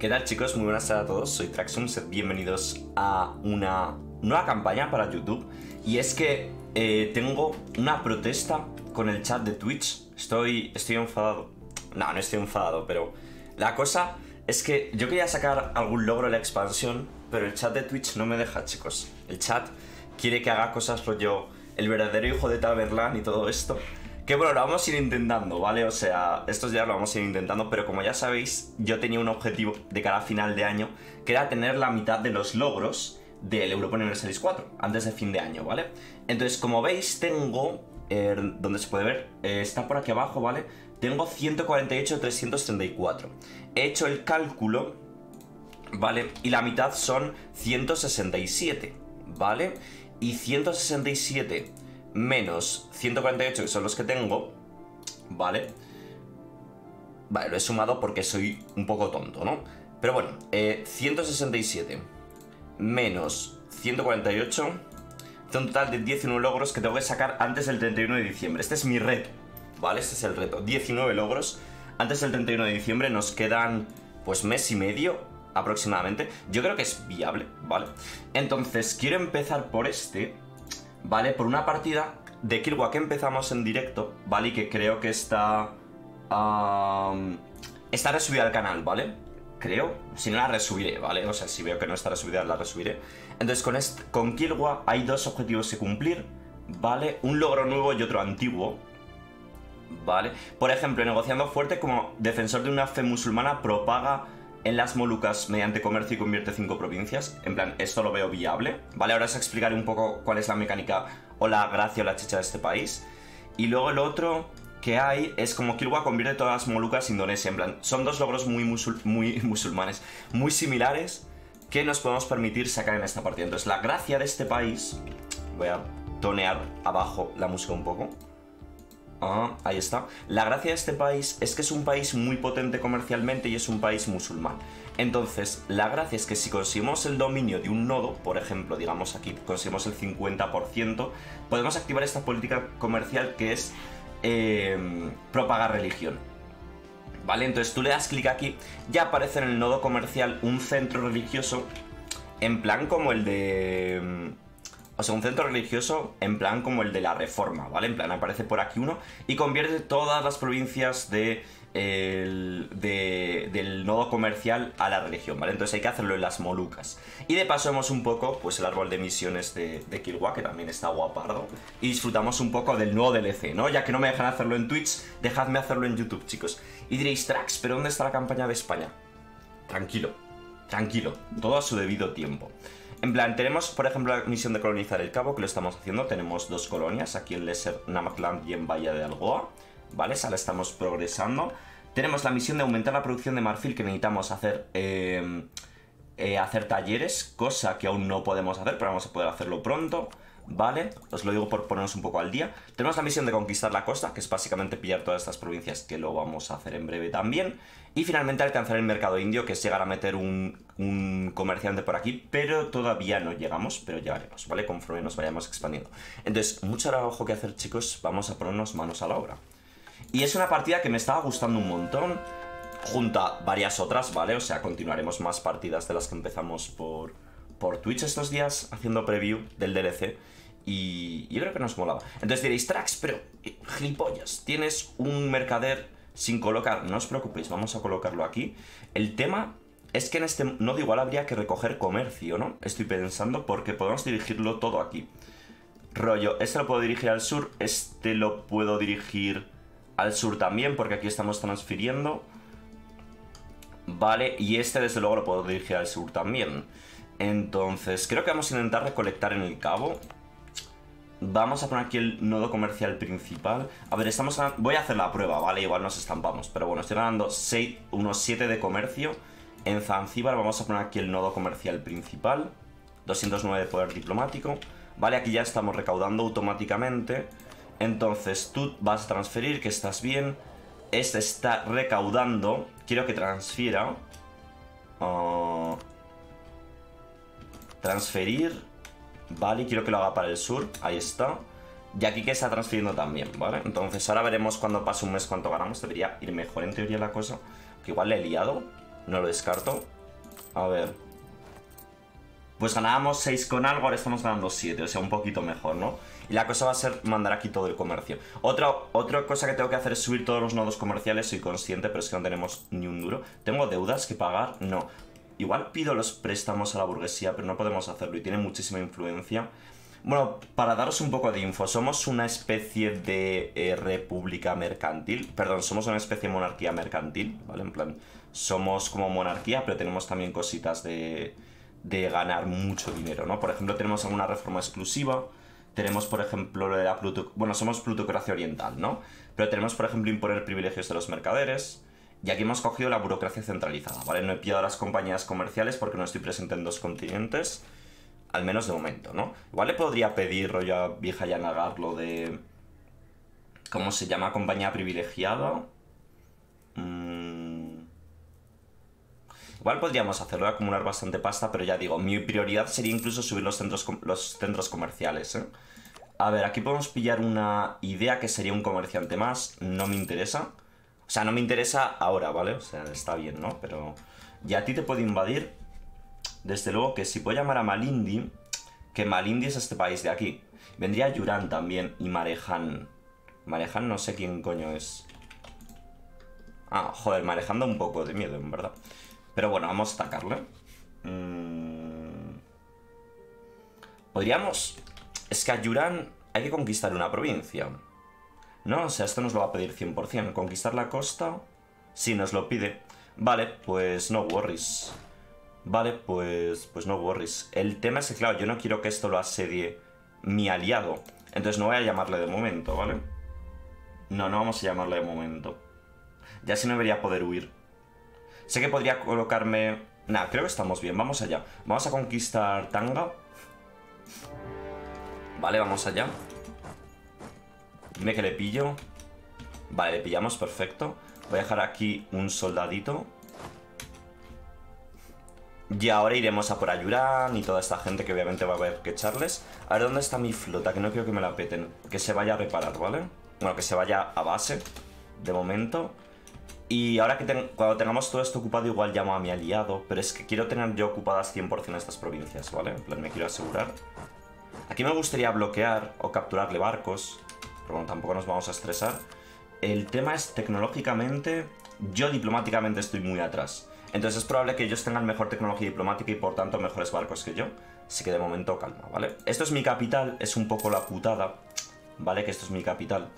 ¿Qué tal chicos? Muy buenas tardes a todos, soy Traxum, bienvenidos a una nueva campaña para YouTube. Y es que eh, tengo una protesta con el chat de Twitch, estoy, estoy enfadado, no, no estoy enfadado, pero la cosa es que yo quería sacar algún logro de la expansión, pero el chat de Twitch no me deja chicos, el chat quiere que haga cosas rollo el verdadero hijo de Taberlan y todo esto que bueno, lo vamos a ir intentando, ¿vale? O sea, estos días lo vamos a ir intentando, pero como ya sabéis, yo tenía un objetivo de cada final de año, que era tener la mitad de los logros del Europa Universalis 4, antes de fin de año, ¿vale? Entonces, como veis, tengo, eh, donde se puede ver, eh, está por aquí abajo, ¿vale? Tengo 148 334. He hecho el cálculo, ¿vale? Y la mitad son 167, ¿vale? Y 167 menos 148, que son los que tengo, ¿vale? Vale, lo he sumado porque soy un poco tonto, ¿no? Pero bueno, 167 eh, menos 148, un total de 19 logros que tengo que sacar antes del 31 de diciembre. Este es mi reto, ¿vale? Este es el reto. 19 logros antes del 31 de diciembre. Nos quedan, pues, mes y medio aproximadamente. Yo creo que es viable, ¿vale? Entonces, quiero empezar por este ¿vale? Por una partida de Killua que empezamos en directo, ¿vale? Y que creo que está... está resubida al canal, ¿vale? Creo. Si no la resubiré, ¿vale? O sea, si veo que no está resubida, la resubiré. Entonces, con, este, con hay dos objetivos que cumplir, ¿vale? Un logro nuevo y otro antiguo, ¿vale? Por ejemplo, negociando fuerte como defensor de una fe musulmana propaga en las Molucas mediante comercio y convierte cinco provincias. En plan, esto lo veo viable. Vale, ahora os explicaré un poco cuál es la mecánica o la gracia o la chicha de este país. Y luego el otro que hay es como Kilwa convierte todas las Molucas en Indonesia. En plan, son dos logros muy, muy musulmanes, muy similares que nos podemos permitir sacar en esta partida. Entonces, la gracia de este país... Voy a tonear abajo la música un poco. Ah, ahí está. La gracia de este país es que es un país muy potente comercialmente y es un país musulmán. Entonces, la gracia es que si conseguimos el dominio de un nodo, por ejemplo, digamos aquí conseguimos el 50%, podemos activar esta política comercial que es em, propagar religión. ¿Vale? Entonces tú le das clic aquí, ya aparece en el nodo comercial un centro religioso, en plan como el de em, o sea, un centro religioso en plan como el de la Reforma, ¿vale? En plan aparece por aquí uno y convierte todas las provincias de, del nodo comercial a la religión, ¿vale? Entonces hay que hacerlo en las Molucas. Y de paso vemos un poco, pues el árbol de misiones de, de Kilwa, que también está guapardo. Y disfrutamos un poco del nuevo DLC, ¿no? Ya que no me dejan hacerlo en Twitch, dejadme hacerlo en YouTube, chicos. Y diréis, Trax, ¿pero dónde está la campaña de España? Tranquilo, tranquilo, todo a su debido tiempo. En plan, tenemos, por ejemplo, la misión de colonizar el cabo, que lo estamos haciendo. Tenemos dos colonias, aquí en Lesser Namakland y en Bahía de Algoa. ¿Vale? Esa la estamos progresando. Tenemos la misión de aumentar la producción de marfil, que necesitamos hacer... Eh, eh, hacer talleres, cosa que aún no podemos hacer, pero vamos a poder hacerlo pronto. ¿Vale? Os lo digo por ponernos un poco al día. Tenemos la misión de conquistar la costa, que es básicamente pillar todas estas provincias, que lo vamos a hacer en breve también. Y finalmente alcanzar el mercado indio, que es llegar a meter un, comerciante por aquí, pero todavía no llegamos, pero llegaremos, ¿vale? Conforme nos vayamos expandiendo. Entonces, mucho trabajo que hacer, chicos, vamos a ponernos manos a la obra. Y es una partida que me estaba gustando un montón, junto a varias otras, ¿vale? O sea, continuaremos más partidas de las que empezamos por, por Twitch estos días, haciendo preview del DLC. Y yo creo que nos molaba. Entonces diréis, Trax, pero eh, gilipollas, tienes un mercader sin colocar. No os preocupéis, vamos a colocarlo aquí. El tema es que en este nodo igual habría que recoger comercio, ¿no? Estoy pensando porque podemos dirigirlo todo aquí. Rollo, este lo puedo dirigir al sur, este lo puedo dirigir al sur también porque aquí estamos transfiriendo. Vale, y este desde luego lo puedo dirigir al sur también. Entonces, creo que vamos a intentar recolectar en el cabo. Vamos a poner aquí el nodo comercial principal. A ver, estamos voy a hacer la prueba, ¿vale? Igual nos estampamos. Pero bueno, estoy ganando 6, unos 7 de comercio. En Zanzíbar vamos a poner aquí el nodo comercial principal. 209 de poder diplomático. Vale, aquí ya estamos recaudando automáticamente. Entonces tú vas a transferir, que estás bien. Este está recaudando. Quiero que transfiera. Uh, transferir. Vale, quiero que lo haga para el sur. Ahí está. Y aquí que está transfiriendo también, ¿vale? Entonces ahora veremos cuando pase un mes cuánto ganamos. Debería ir mejor en teoría la cosa. Que igual le he liado. No lo descarto. A ver. Pues ganábamos 6 con algo, ahora estamos ganando 7, o sea, un poquito mejor, ¿no? Y la cosa va a ser mandar aquí todo el comercio. Otra, otra cosa que tengo que hacer es subir todos los nodos comerciales, soy consciente, pero es que no tenemos ni un duro. ¿Tengo deudas que pagar? No. Igual pido los préstamos a la burguesía, pero no podemos hacerlo y tiene muchísima influencia. Bueno, para daros un poco de info, somos una especie de eh, república mercantil, perdón, somos una especie de monarquía mercantil, ¿vale? En plan, somos como monarquía, pero tenemos también cositas de, de ganar mucho dinero, ¿no? Por ejemplo, tenemos alguna reforma exclusiva, tenemos, por ejemplo, lo de la. Bueno, somos plutocracia oriental, ¿no? Pero tenemos, por ejemplo, imponer privilegios de los mercaderes, y aquí hemos cogido la burocracia centralizada, ¿vale? No he pillado a las compañías comerciales porque no estoy presente en dos continentes, al menos de momento, ¿no? Igual le podría pedir rollo a vieja Yanagar lo de... ¿Cómo se llama? Compañía privilegiada. Mm. Igual podríamos hacerlo, acumular bastante pasta, pero ya digo, mi prioridad sería incluso subir los centros, los centros comerciales, ¿eh? A ver, aquí podemos pillar una idea que sería un comerciante más, no me interesa. O sea, no me interesa ahora, ¿vale? O sea, está bien, ¿no? Pero ya a ti te puede invadir. Desde luego que si puedo llamar a Malindi, que Malindi es este país de aquí. Vendría Yuran también y Marejan. Marejan no sé quién coño es. Ah, joder, Marejan da un poco de miedo, en verdad. Pero bueno, vamos a atacarle. Mm. Podríamos... Es que a Yuran hay que conquistar una provincia. No, o sea, esto nos lo va a pedir 100%. ¿Conquistar la costa? Sí, nos lo pide. Vale, pues no worries. Vale, pues, pues no worries. El tema es que, claro, yo no quiero que esto lo asedie mi aliado. Entonces no voy a llamarle de momento, ¿vale? No, no vamos a llamarle de momento. Ya si no debería poder huir. Sé que podría colocarme... Nah, creo que estamos bien. Vamos allá. Vamos a conquistar Tanga. Vale, vamos allá. Dime que le pillo. Vale, le pillamos, perfecto. Voy a dejar aquí un soldadito. Y ahora iremos a por Ayuran y toda esta gente que obviamente va a haber que echarles. A ver, ¿dónde está mi flota? Que no quiero que me la peten. Que se vaya a reparar, ¿vale? Bueno, que se vaya a base, de momento. Y ahora que cuando tengamos todo esto ocupado, igual llamo a mi aliado. Pero es que quiero tener yo ocupadas 100% estas provincias, ¿vale? En plan, me quiero asegurar. Aquí me gustaría bloquear o capturarle barcos pero tampoco nos vamos a estresar. El tema es tecnológicamente, yo diplomáticamente estoy muy atrás. Entonces es probable que ellos tengan mejor tecnología diplomática y por tanto mejores barcos que yo. Así que de momento calma, ¿vale? Esto es mi capital, es un poco la putada, ¿vale? Que esto es mi capital.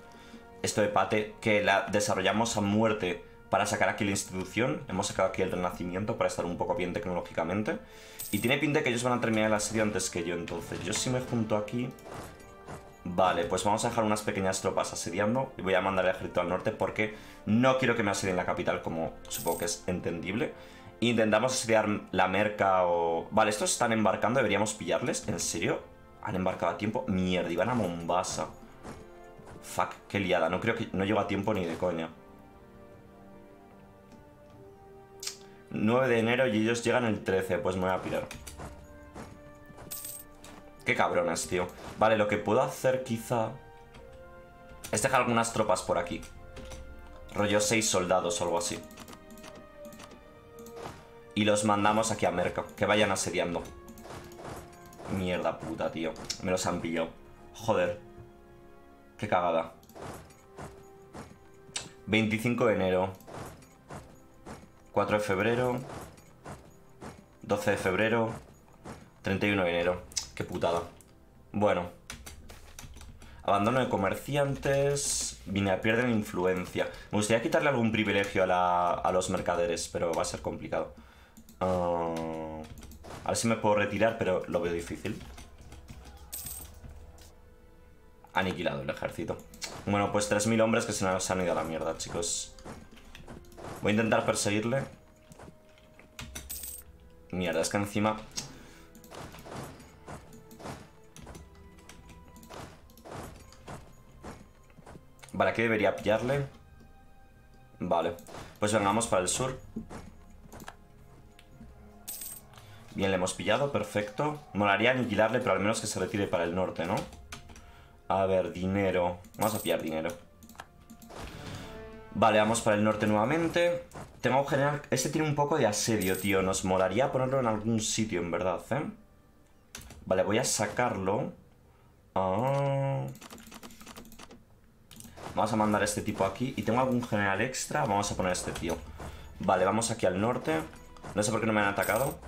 Esto de Pate, que la desarrollamos a muerte para sacar aquí la institución. Hemos sacado aquí el renacimiento para estar un poco bien tecnológicamente. Y tiene pinta que ellos van a terminar el asedio antes que yo, entonces yo si me junto aquí Vale, pues vamos a dejar unas pequeñas tropas asediando y voy a mandar el ejército al norte porque no quiero que me asedien la capital, como supongo que es entendible. Intentamos asediar la merca o... Vale, estos están embarcando, deberíamos pillarles. ¿En serio? ¿Han embarcado a tiempo? Mierda, iban a Mombasa. Fuck, qué liada. No creo que... No llego a tiempo ni de coña. 9 de enero y ellos llegan el 13. Pues me voy a pirar. Qué cabrones, tío. Vale, lo que puedo hacer quizá... Es dejar algunas tropas por aquí. Rollo seis soldados o algo así. Y los mandamos aquí a Merca. Que vayan asediando. Mierda puta, tío. Me los han pillado. Joder. Qué cagada. 25 de enero. 4 de febrero. 12 de febrero. 31 de enero. Qué putada. Bueno. Abandono de comerciantes. Vine a pierden influencia. Me gustaría quitarle algún privilegio a, los mercaderes, pero va a ser complicado. Uh, a ver si me puedo retirar, pero lo veo difícil. Aniquilado el ejército. Bueno, pues 3.000 hombres que se nos han ido a la mierda, chicos. Voy a intentar perseguirle. Mierda, es que encima Vale, aquí debería pillarle. Vale. Pues vengamos para el sur. Bien, le hemos pillado, perfecto. Molaría aniquilarle, pero al menos que se retire para el norte, ¿no? A ver, dinero. Vamos a pillar dinero. Vale, vamos para el norte nuevamente. Tengo un general... Este tiene un poco de asedio, tío. Nos molaría ponerlo en algún sitio, en verdad, ¿eh? Vale, voy a sacarlo. Ah. Vamos a mandar a este tipo aquí. Y tengo algún general extra. Vamos a poner este tío. Vale, vamos aquí al norte. No sé por qué no me han atacado.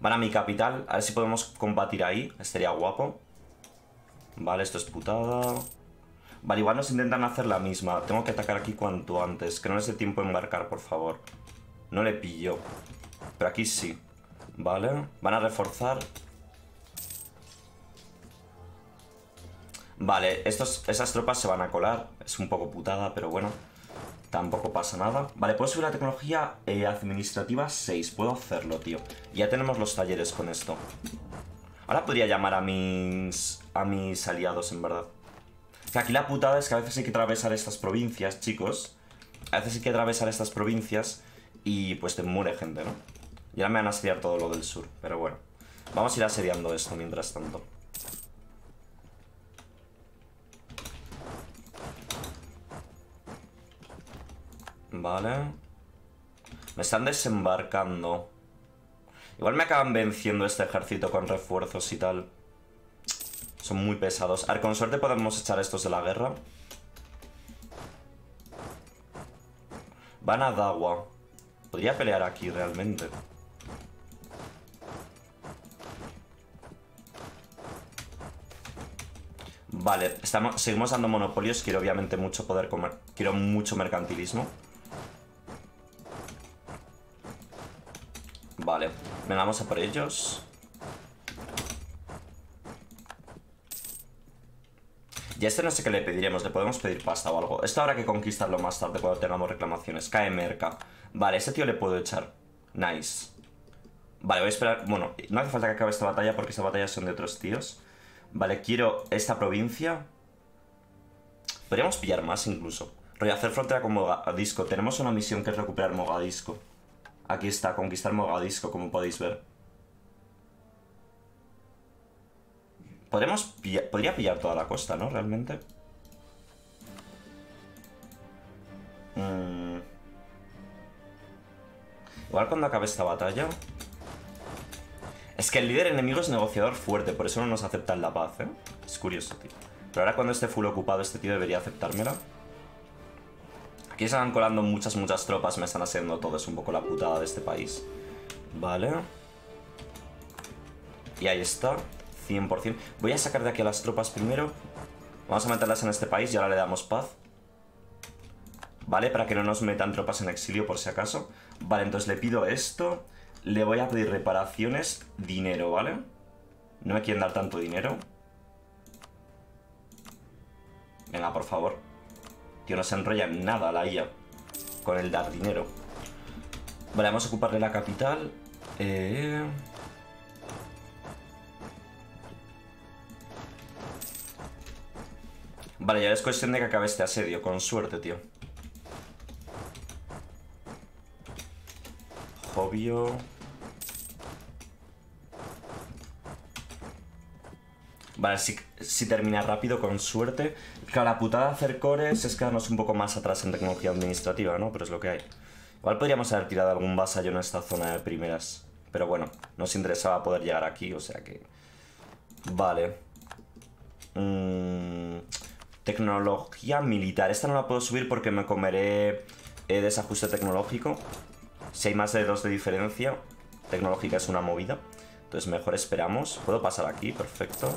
Van a mi capital. A ver si podemos combatir ahí. Estaría guapo. Vale, esto es putada. Vale, igual nos intentan hacer la misma. Tengo que atacar aquí cuanto antes. Que no les dé tiempo de embarcar, por favor. No le pillo. Pero aquí sí. Vale. Van a reforzar. Vale, estos, esas tropas se van a colar. Es un poco putada, pero bueno. Tampoco pasa nada. Vale, puedo subir la tecnología eh, administrativa 6. Puedo hacerlo, tío. Ya tenemos los talleres con esto. Ahora podría llamar a mis, a mis aliados, en verdad. Que aquí la putada es que a veces hay que atravesar estas provincias, chicos. A veces hay que atravesar estas provincias y pues te muere gente, ¿no? Y ahora me van a asediar todo lo del sur, pero bueno. Vamos a ir asediando esto mientras tanto. Vale. Me están desembarcando. Igual me acaban venciendo este ejército con refuerzos y tal. Son muy pesados. A ver, con suerte podemos echar estos de la guerra. Van a Dawa. Podría pelear aquí realmente. Vale, estamos, seguimos dando monopolios. Quiero obviamente mucho poder comer. Quiero mucho mercantilismo. Vale, venga, vamos a por ellos. Y a este no sé qué le pediremos, le podemos pedir pasta o algo. Esto habrá que conquistarlo más tarde cuando tengamos reclamaciones. Cae merca. Vale, ese tío le puedo echar. Nice. Vale, voy a esperar... Bueno, no hace falta que acabe esta batalla porque esta batalla son de otros tíos. Vale, quiero esta provincia. Podríamos pillar más incluso. A hacer frontera con Mogadisco. Tenemos una misión que es recuperar Mogadisco. Aquí está, conquistar Mogadisco, como podéis ver. Podremos podría pillar toda la costa, ¿no? Realmente. Mm. Igual cuando acabe esta batalla... Es que el líder enemigo es negociador fuerte, por eso no nos aceptan la paz, ¿eh? Es curioso, tío. Pero ahora cuando esté full ocupado este tío debería aceptármela. Aquí se van colando muchas, muchas tropas, me están haciendo todo, es un poco la putada de este país. Vale. Y ahí está, 100%. Voy a sacar de aquí a las tropas primero. Vamos a meterlas en este país y ahora le damos paz. Vale, para que no nos metan tropas en exilio por si acaso. Vale, entonces le pido esto. Le voy a pedir reparaciones, dinero, ¿vale? No me quieren dar tanto dinero. Venga, por favor. Tío, no se enrolla en nada la IA con el dar dinero. Vale, vamos a ocuparle la capital. Eh... Vale, ya es cuestión de que acabe este asedio, con suerte, tío. Obvio. Vale, si, si termina rápido, con suerte. Claro, la putada de hacer cores es quedarnos un poco más atrás en tecnología administrativa, ¿no? Pero es lo que hay. Igual podríamos haber tirado algún vasallo en esta zona de primeras. Pero bueno, nos interesaba poder llegar aquí, o sea que... Vale. Mm, tecnología militar. Esta no la puedo subir porque me comeré eh, desajuste tecnológico. Si hay más de dos de diferencia, tecnológica es una movida. Entonces mejor esperamos. Puedo pasar aquí, perfecto.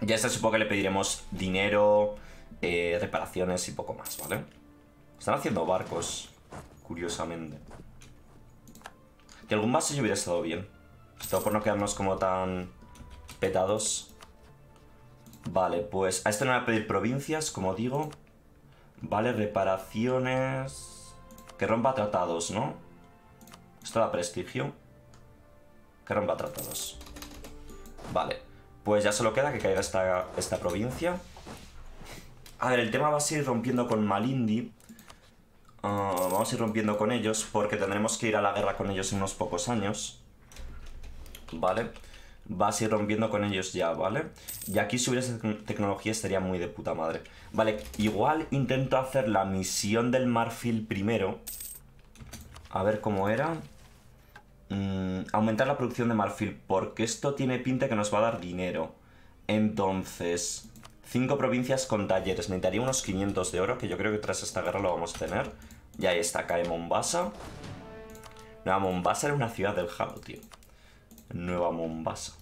Ya está, supongo que le pediremos dinero, eh, reparaciones y poco más, ¿vale? Están haciendo barcos, curiosamente. Que algún base hubiera estado bien. Esto por no quedarnos como tan petados. Vale, pues a este no voy a pedir provincias, como digo. Vale, reparaciones... Que rompa tratados, ¿no? Esto da prestigio. Que rompa tratados. Vale. Pues ya solo queda que caiga esta, esta provincia. A ver, el tema va a seguir rompiendo con Malindi. Ah, vamos a ir rompiendo con ellos porque tendremos que ir a la guerra con ellos en unos pocos años. Vale. vas a ir rompiendo con ellos ya, ¿vale? Y aquí si hubiese tecnología estaría muy de puta madre. Vale, igual intento hacer la misión del marfil primero. A ver cómo era. Mm, aumentar la producción de marfil, porque esto tiene pinta que nos va a dar dinero. Entonces, cinco provincias con talleres. Necesitaría unos 500 de oro, que yo creo que tras esta guerra lo vamos a tener. Y ahí está, cae Mombasa. Nueva Mombasa era una ciudad del Jalo, tío. Nueva Mombasa.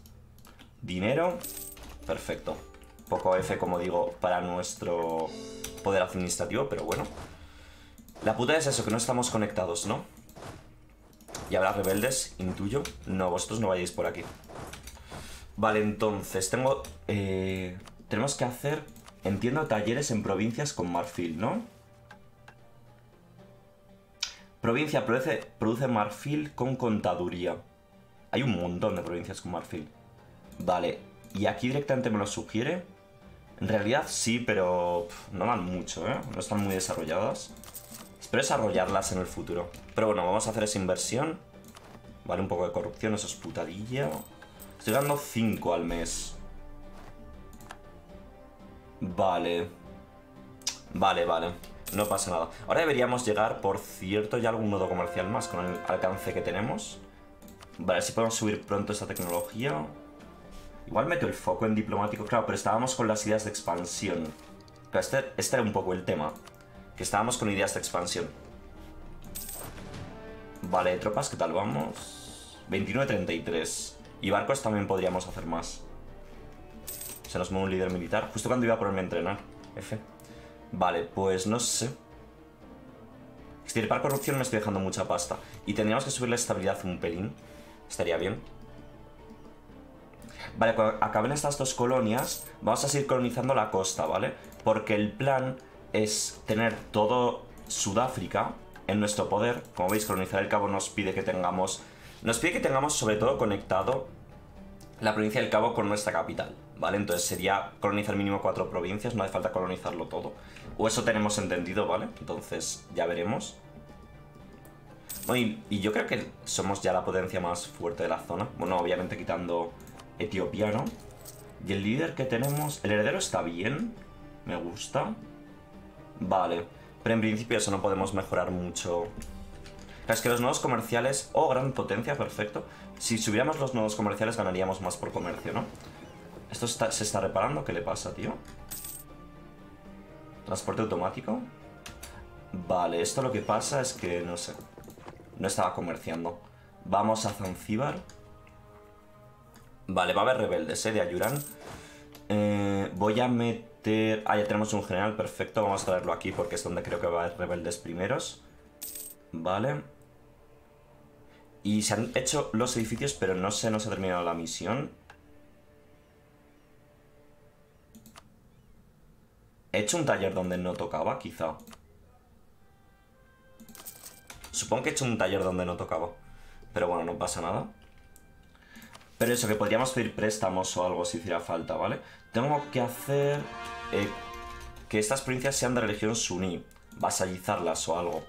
Dinero. Perfecto. Poco F, como digo, para nuestro poder administrativo, pero bueno. La puta es eso, que no estamos conectados, ¿no? Y habrá rebeldes, intuyo. No, vosotros no vayáis por aquí. Vale, entonces, tengo... Eh, tenemos que hacer, entiendo, talleres en provincias con marfil, ¿no? Provincia produce, produce marfil con contaduría. Hay un montón de provincias con marfil. Vale, y aquí directamente me lo sugiere. En realidad sí, pero no dan mucho, ¿eh? No están muy desarrolladas. Espero desarrollarlas en el futuro. Pero bueno, vamos a hacer esa inversión. Vale, un poco de corrupción, eso es putadilla. Estoy dando 5 al mes. Vale. Vale, vale. No pasa nada. Ahora deberíamos llegar, por cierto, ya a algún nodo comercial más con el alcance que tenemos. Vale, si podemos subir pronto esta tecnología. Igual meto el foco en diplomático, claro, pero estábamos con las ideas de expansión. este, este era un poco el tema. Que estábamos con ideas de expansión. Vale, tropas, ¿qué tal vamos? 29-33. Y barcos también podríamos hacer más. Se nos mueve un líder militar. Justo cuando iba a ponerme a entrenar. F. Vale, pues no sé. Extirpar corrupción me estoy dejando mucha pasta. Y tendríamos que subir la estabilidad un pelín. Estaría bien. Vale, cuando acaben estas dos colonias, vamos a seguir colonizando la costa, ¿vale? Porque el plan es tener todo Sudáfrica en nuestro poder. Como veis, colonizar el Cabo nos pide que tengamos... Nos pide que tengamos sobre todo conectado la provincia del Cabo con nuestra capital, ¿vale? Entonces sería colonizar mínimo cuatro provincias, no hace falta colonizarlo todo. O eso tenemos entendido, ¿vale? Entonces ya veremos. y, y, yo creo que somos ya la potencia más fuerte de la zona. Bueno, obviamente quitando Etiopía, ¿no? Y el líder que tenemos... El heredero está bien. Me gusta. Vale. Pero en principio eso no podemos mejorar mucho. Es que los nodos comerciales... Oh, gran potencia, perfecto. Si subiéramos los nodos comerciales ganaríamos más por comercio, ¿no? ¿Esto se está reparando? ¿Qué le pasa, tío? Transporte automático. Vale, esto lo que pasa es que, no sé. No estaba comerciando. Vamos a Zanzíbar. Vale, va a haber rebeldes, ¿eh? De Ayuran. Eh, voy a meter... Ah, ya tenemos un general, perfecto. Vamos a traerlo aquí porque es donde creo que va a haber rebeldes primeros. Vale. Y se han hecho los edificios, pero no se nos ha terminado la misión. He hecho un taller donde no tocaba, quizá. Supongo que he hecho un taller donde no tocaba. Pero bueno, no pasa nada. Pero eso, que podríamos pedir préstamos o algo si hiciera falta, ¿vale? Tengo que hacer eh, que estas provincias sean de religión suní. Vasallizarlas o algo.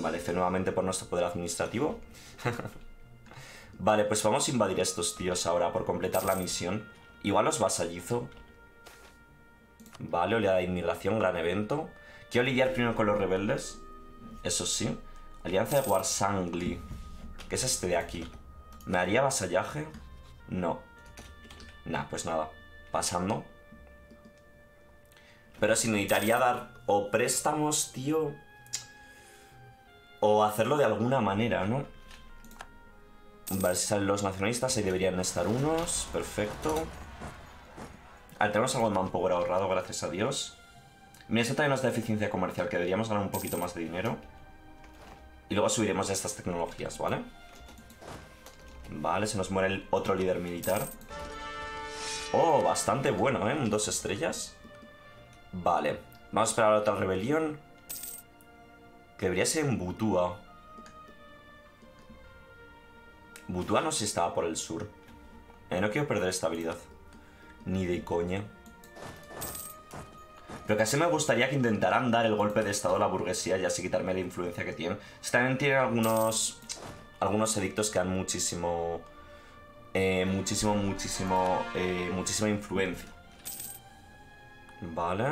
Vale, F nuevamente por nuestro poder administrativo. vale, pues vamos a invadir a estos tíos ahora por completar la misión. Igual los vasallizo. Vale, oleada de inmigración, gran evento. Quiero lidiar primero con los rebeldes. Eso sí. Alianza de Warsangli. ¿Qué es este de aquí? ¿Me haría vasallaje? No. Nah, pues nada. Pasando. Pero si necesitaría dar o préstamos, tío. O hacerlo de alguna manera, ¿no? Vale, si salen los nacionalistas, ahí deberían estar unos. Perfecto. Vale, tenemos algo de manpower ahorrado, gracias a Dios. Mira, esto también nos da eficiencia comercial, que deberíamos ganar un poquito más de dinero. Y luego subiremos estas tecnologías, ¿vale? vale Vale, se nos muere el otro líder militar. Oh, bastante bueno, ¿eh? Dos estrellas. Vale. Vamos a esperar otra rebelión. Que debería ser en Butua. Butua no si estaba por el sur. Eh, no quiero perder estabilidad. Ni de coña. Pero casi me gustaría que intentaran dar el golpe de estado a la burguesía y así quitarme la influencia que tienen. También tienen algunos algunos edictos que dan muchísimo eh, muchísimo, muchísimo, eh, muchísima influencia. Vale.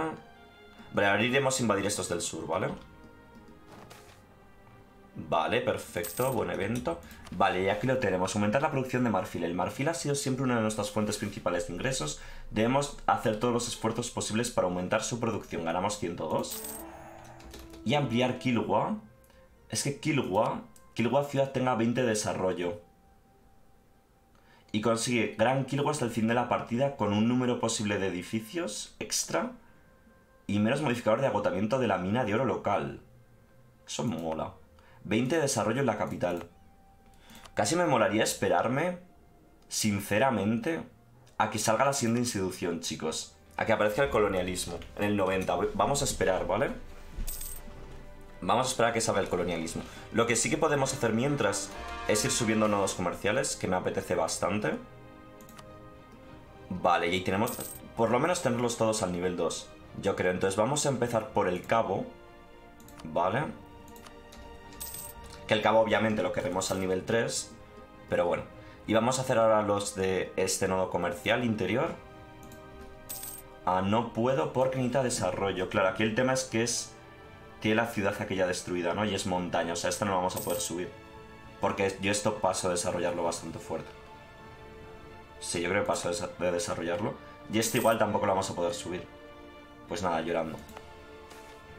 Vale, ahora iremos a invadir estos del sur, ¿vale? Vale, perfecto, buen evento. Vale, y aquí lo tenemos, aumentar la producción de marfil. El marfil ha sido siempre una de nuestras fuentes principales de ingresos. Debemos hacer todos los esfuerzos posibles para aumentar su producción. Ganamos 102. Y ampliar Kilwa. Es que Kilwa, Kilwa ciudad tenga 20 de desarrollo. Y consigue gran Kilwa hasta el fin de la partida con un número posible de edificios extra y menos modificador de agotamiento de la mina de oro local. Eso mola. 20 de desarrollo en la capital. Casi me molaría esperarme, sinceramente, a que salga la siguiente institución, chicos. A que aparezca el colonialismo en el 90. Vamos a esperar, ¿vale? Vamos a esperar a que salga el colonialismo. Lo que sí que podemos hacer mientras es ir subiendo nodos comerciales, que me apetece bastante. Vale, y ahí tenemos... Por lo menos tenerlos todos al nivel 2, yo creo. Entonces vamos a empezar por el cabo. Vale. Que el cabo obviamente lo queremos al nivel 3. Pero bueno. Y vamos a hacer ahora los de este nodo comercial interior. Ah, no puedo porque necesita desarrollo. Claro, aquí el tema es que es... Tiene la ciudad aquella destruida, ¿no? Y es montaña, o sea, esto no lo vamos a poder subir. Porque yo esto paso a desarrollarlo bastante fuerte. Sí, yo creo que paso de desarrollarlo. Y este igual tampoco lo vamos a poder subir. Pues nada, llorando.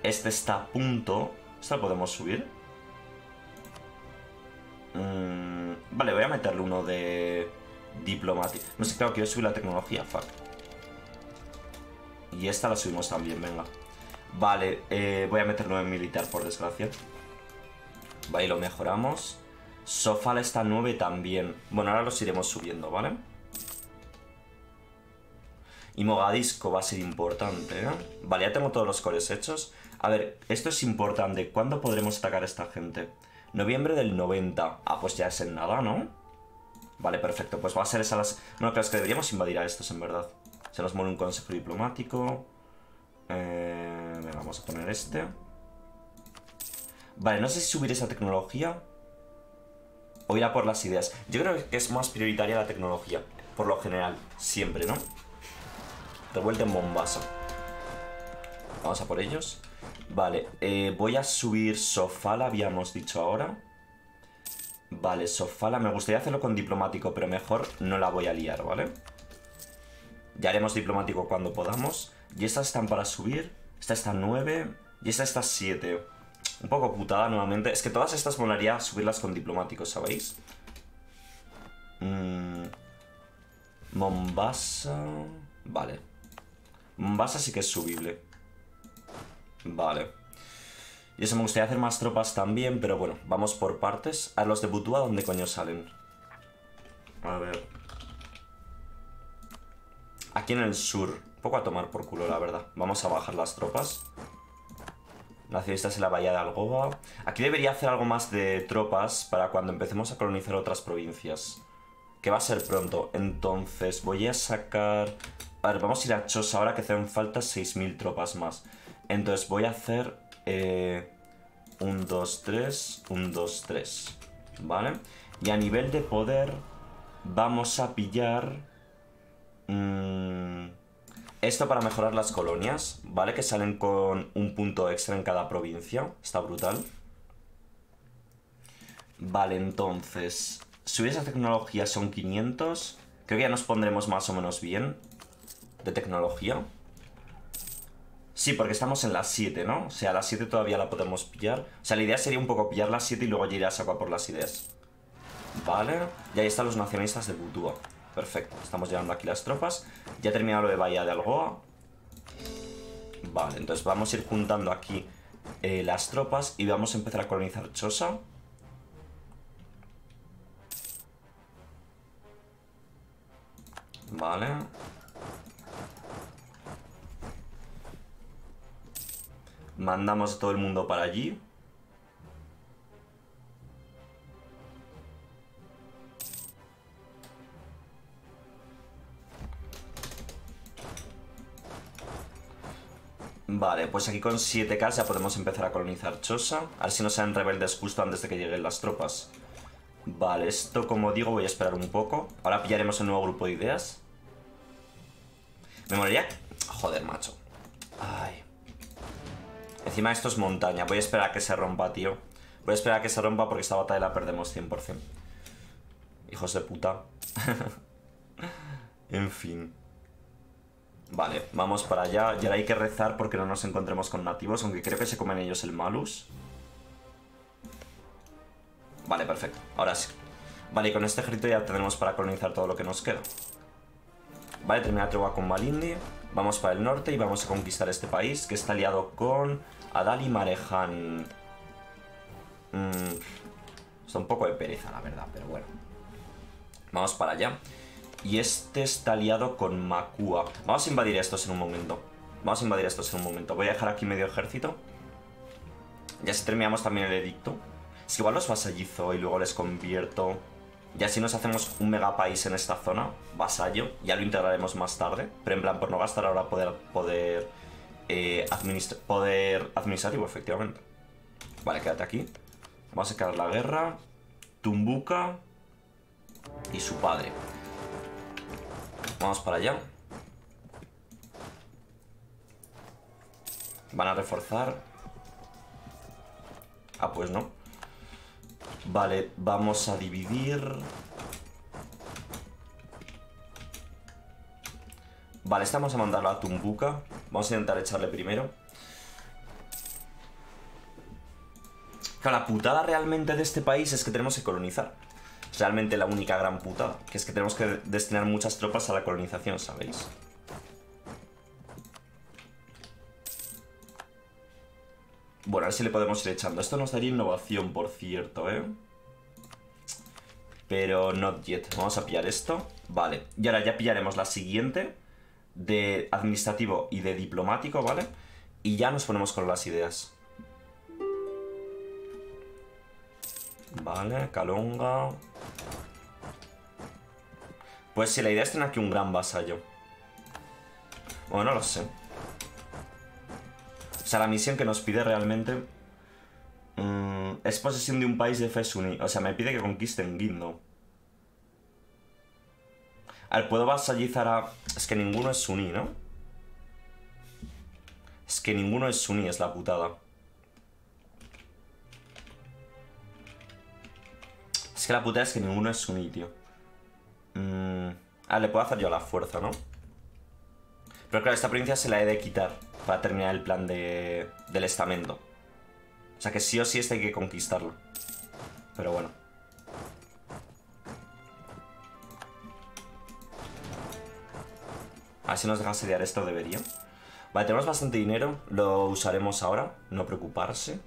Este está a punto. ¿Esto lo podemos subir? Mm, vale, voy a meterle uno de diplomático. No sé, claro, quiero subir la tecnología, fuck. Y esta la subimos también, venga. Vale, eh, voy a meterlo en militar, por desgracia. Vale, lo mejoramos. Sofal está 9 también. Bueno, ahora los iremos subiendo, ¿vale? Y Mogadisco va a ser importante, ¿eh? Vale, ya tengo todos los cores hechos. A ver, esto es importante. ¿Cuándo podremos atacar a esta gente? Noviembre del 90. Ah, pues ya es en nada, ¿no? Vale, perfecto. Pues va a ser esas las... Bueno, claro, es que deberíamos invadir a estos, en verdad. Se nos muere un consejo diplomático. Eh, vamos a poner este. Vale, no sé si subir esa tecnología o ir a por las ideas. Yo creo que es más prioritaria la tecnología, por lo general, siempre, ¿no? Revuelta en Mombasa. Vamos a por ellos. Vale, eh, voy a subir Sofala, habíamos dicho ahora. Vale, Sofala, me gustaría hacerlo con diplomático, pero mejor no la voy a liar, ¿vale? Ya haremos diplomático cuando podamos. Y estas están para subir. Esta está 9. Y esta está 7. Un poco putada nuevamente. Es que todas estas molaría subirlas con diplomáticos, ¿sabéis? Mm. Mombasa... Vale. Mombasa sí que es subible. Vale. Y eso me gustaría hacer más tropas también, pero bueno, vamos por partes. A los de Butua, ¿dónde coño salen? A ver. Aquí en el sur. Poco a tomar por culo, la verdad. Vamos a bajar las tropas. Nacionalistas en la bahía de Algoba. Aquí debería hacer algo más de tropas para cuando empecemos a colonizar otras provincias. Que va a ser pronto. Entonces voy a sacar... A ver, vamos a ir a Chosa ahora que hacen falta 6.000 tropas más. Entonces voy a hacer... Eh, un, 2, 3, un, 2, 3. ¿Vale? Y a nivel de poder vamos a pillar... Mmm, esto para mejorar las colonias, ¿vale? Que salen con un punto extra en cada provincia. Está brutal. Vale, entonces... Subir esa tecnología son 500. Creo que ya nos pondremos más o menos bien. De tecnología. Sí, porque estamos en las 7, ¿no? O sea, las 7 todavía la podemos pillar. O sea, la idea sería un poco pillar las 7 y luego ir a saco por las ideas. Vale. Y ahí están los nacionalistas de Butua. Perfecto, estamos llevando aquí las tropas. Ya he terminado lo de Bahía de Algoa. Vale, entonces vamos a ir juntando aquí eh, las tropas y vamos a empezar a colonizar Chosa. Vale. Mandamos a todo el mundo para allí. Vale, pues aquí con 7k ya podemos empezar a colonizar Chosa. A ver si no sean rebeldes justo antes de que lleguen las tropas. Vale, esto como digo voy a esperar un poco. Ahora pillaremos el nuevo grupo de ideas. Me moriría... Joder, macho. Ay. Encima esto es montaña. Voy a esperar a que se rompa, tío. Voy a esperar a que se rompa porque esta batalla la perdemos 100%. Hijos de puta. en fin. Vale, vamos para allá. Y ahora hay que rezar porque no nos encontremos con nativos, aunque creo que se comen ellos el malus. Vale, perfecto. Ahora sí. Vale, y con este ejército ya tenemos para colonizar todo lo que nos queda. Vale, termina la tregua con Malindi. Vamos para el norte y vamos a conquistar este país que está aliado con Adal y Marejan. Mm, está un poco de pereza, la verdad, pero bueno. Vamos para allá. Y este está aliado con Makua. Vamos a invadir estos en un momento. Vamos a invadir estos en un momento. Voy a dejar aquí medio ejército. Ya si terminamos también el edicto. Es que igual los vasallizo y luego les convierto. Y así nos hacemos un mega país en esta zona. Vasallo. Ya lo integraremos más tarde. Pero en plan, por no gastar ahora poder, poder, eh, poder administrativo, efectivamente. Vale, quédate aquí. Vamos a sacar la guerra. Tumbuka. Y su padre. Vamos para allá. Van a reforzar. Ah, pues no. Vale, vamos a dividir... Vale, estamos a mandarlo a Tumbuka. Vamos a intentar echarle primero. Claro, la putada realmente de este país es que tenemos que colonizar realmente la única gran putada. Que es que tenemos que destinar muchas tropas a la colonización, ¿sabéis? Bueno, a ver si le podemos ir echando. Esto nos daría innovación, por cierto, ¿eh? Pero not yet. Vamos a pillar esto. Vale. Y ahora ya pillaremos la siguiente. De administrativo y de diplomático, ¿vale? Y ya nos ponemos con las ideas. Vale, Calonga. Pues si la idea es tener aquí un gran vasallo. Bueno, no lo sé. O sea, la misión que nos pide realmente... Mm, es posesión de un país de fe suní. O sea, me pide que conquisten Guindo. A ver, puedo vasallizar a... Es que ninguno es suní, ¿no? Es que ninguno es suní, es la putada. Es que la putada es que ninguno es suní, tío. Mm, ah, le puedo hacer yo la fuerza, ¿no? Pero claro, esta provincia se la he de quitar para terminar el plan de, del estamento. O sea que sí o sí este hay que conquistarlo. Pero bueno. A ver si nos deja asediar esto, debería. Vale, tenemos bastante dinero. Lo usaremos ahora, no preocuparse.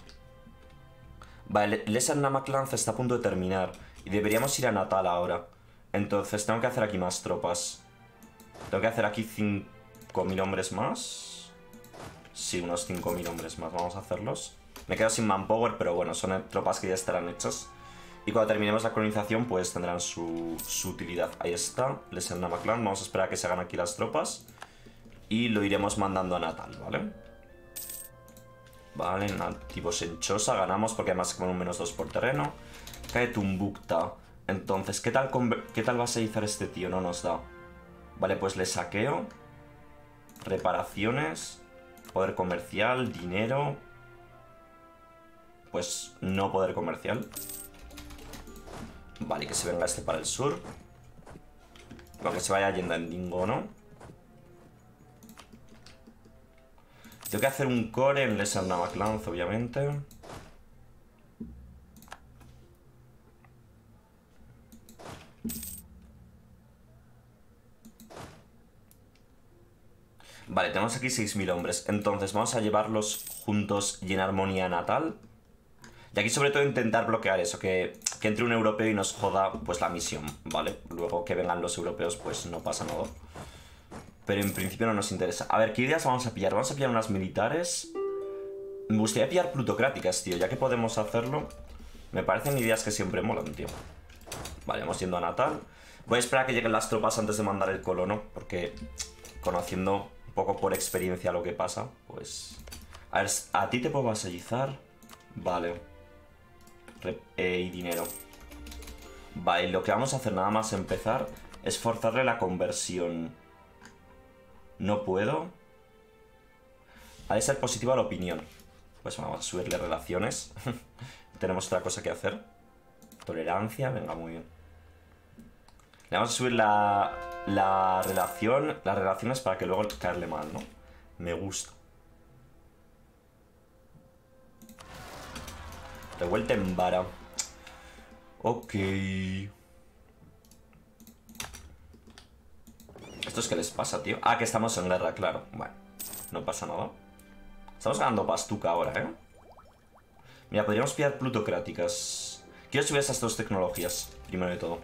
Vale, Lesser Namaklanz está a punto de terminar. Y deberíamos ir a Natal ahora. Entonces tengo que hacer aquí más tropas. Tengo que hacer aquí 5.000 hombres más. Sí, unos 5.000 hombres más. Vamos a hacerlos. Me quedo sin manpower, pero bueno, son tropas que ya estarán hechas. Y cuando terminemos la colonización, pues tendrán su, utilidad. Ahí está, Lesser Namaklan. Vamos a esperar a que se hagan aquí las tropas. Y lo iremos mandando a Natal, ¿vale? Vale, nativos en Chosa, ganamos porque además se un menos 2 por terreno. Cae Tumbukta. Entonces, ¿qué tal, ¿qué tal va a seizar este tío? No nos da. Vale, pues le saqueo. Reparaciones. Poder comercial, dinero. Pues no poder comercial. Vale, que se venga este para el sur. Aunque se vaya yendo en Dingo, ¿no? Tengo que hacer un core en Lesser Navaclanz, obviamente. Vale, tenemos aquí 6.000 hombres. Entonces vamos a llevarlos juntos y en armonía natal. Y aquí sobre todo intentar bloquear eso, que, que, entre un europeo y nos joda pues la misión, ¿vale? Luego que vengan los europeos pues no pasa nada. Pero en principio no nos interesa. A ver, ¿qué ideas vamos a pillar? Vamos a pillar unas militares. Me gustaría pillar plutocráticas, tío. Ya que podemos hacerlo, me parecen ideas que siempre molan, tío. Vale, vamos yendo a Natal. Voy a esperar a que lleguen las tropas antes de mandar el colono, porque conociendo un poco por experiencia lo que pasa, pues... A ver, ¿a ti te puedo vasallizar? Vale. Eh, y dinero. Vale, lo que vamos a hacer nada más empezar es forzarle la conversión. No puedo. Ha de ser positiva la opinión. Pues vamos a subirle relaciones. Tenemos otra cosa que hacer. Tolerancia, venga, muy bien. Le vamos a subir la, la relación, las relaciones para que luego caerle mal, ¿no? Me gusta. Revuelta en vara. Ok. ¿Esto es qué les pasa, tío? Ah, que estamos en guerra, claro. Bueno, no pasa nada. Estamos ganando pastuca ahora, ¿eh? Mira, podríamos pillar plutocráticas. Quiero subir esas dos tecnologías, primero de todo.